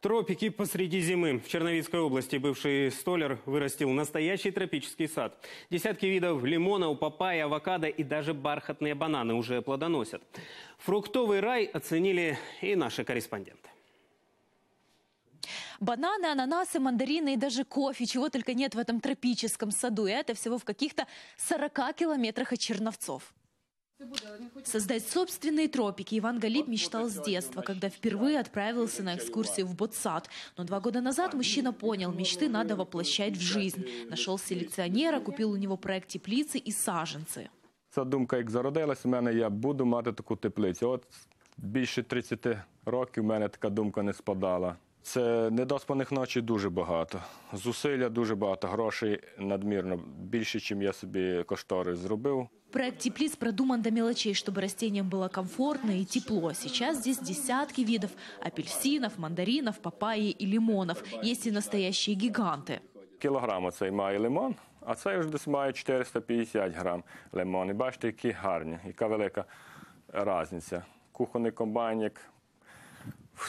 Тропики посреди зимы. В Черновицкой области бывший столяр вырастил настоящий тропический сад. Десятки видов лимонов, папайи, авокадо и даже бархатные бананы уже плодоносят. Фруктовый рай оценили и наши корреспонденты. Бананы, ананасы, мандарины и даже кофе, чего только нет в этом тропическом саду. И это всего в каких-то 40 километрах от Черновцов. Создать собственные тропики Иван Галип мечтал с детства, когда впервые отправился на экскурсию в Ботсад. Но два года назад мужчина понял, мечты надо воплощать в жизнь. Нашел селекционера, купил у него проект теплицы и саженцы. Ця думка, як зародилась у мене, я буду мати таку теплицю. От більше 30 років в мене така думка не спадала. Це недоспаних ночей дуже багато. Зусилля дуже багато, грошей надмірно. Більше, ніж я собі кошторис зробив. Проект теплиц продуман до мелочей, чтобы растениям было комфортно и тепло. Сейчас здесь десятки видов апельсинов, мандаринов, папайи и лимонов. Есть и настоящие гиганты. Кілограм оцей має лимон, а цей вже десь має 450 грам лимон. І бачите, які гарні, яка велика різниця. Кухонний комбайн, як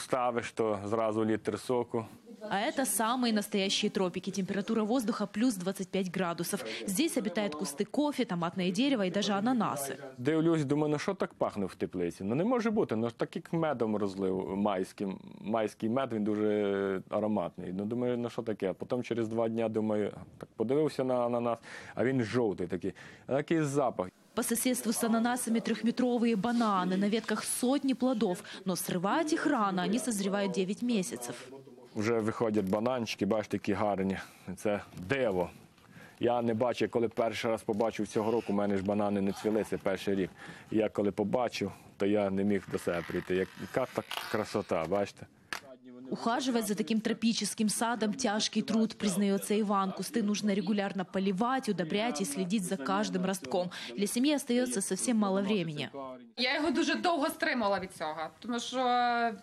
вставиш, то зразу літр соку. А это самые настоящие тропики. Температура воздуха плюс 25 градусов. Здесь обитают кусты кофе, томатное дерево и даже ананасы. Дивлюсь, думаю, ну що так пахне в теплиці? Ну не може бути, ну так як медом розлив майським. Майський мед, він дуже ароматний. Ну думаю, ну що таке? Потім через два дні думаю, так подивився на ананас, а він жовтий такий, а такий запах. По соседству с ананасами трехметровые бананы, на ветках сотни плодов. Но срывать их рано, они созревают 9 месяцев. Вже виходять бананчики, бачите, які гарні. Це диво. Я не бачив, коли перший раз побачив цього року, у мене ж банани не цвіли, це перший рік. І я коли побачив, то я не міг до себе прийти. Як- Яка так красота, бачите? Ухаживать за таким тропическим садом – тяжкий труд, признается Иван. Кусты нужно регулярно поливать, удобрять и следить за каждым ростком. Для семьи остается совсем мало времени. Я його дуже довго стримала від цього, тому що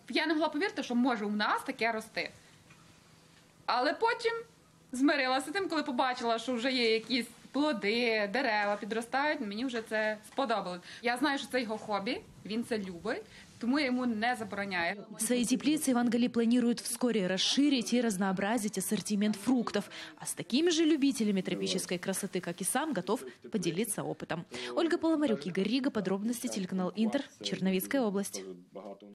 я не могла повірити, що може у нас таке рости. Але потім змирилася тим, коли побачила, що вже є якісь плоди, дерева підростають. Мені вже це сподобалось. Я знаю, що це його хобі, він це любить, тому йому не забороняю. Свои теплицы Иван Гали планирует вскоре расширить и разнообразить ассортимент фруктов. А с такими же любителями тропической красоты, как и сам, готов поделиться опытом. Ольга Поломарюк, Игорь Рига. Подробности телеканал Интер. Черновицкая область.